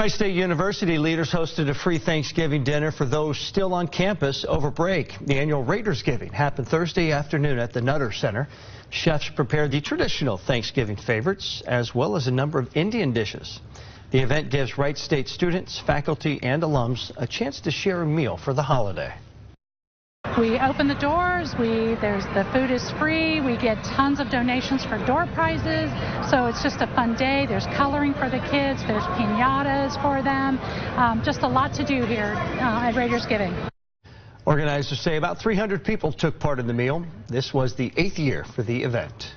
Wright State University leaders hosted a free Thanksgiving dinner for those still on campus over break. The annual Raidersgiving happened Thursday afternoon at the Nutter Center. Chefs prepared the traditional Thanksgiving favorites as well as a number of Indian dishes. The event gives Wright State students, faculty, and alums a chance to share a meal for the holiday. We open the doors. We there's the food is free. We get tons of donations for door prizes. So it's just a fun day. There's coloring for the kids. There's pinatas for them. Um, just a lot to do here uh, at Raidersgiving. Organizers say about 300 people took part in the meal. This was the eighth year for the event.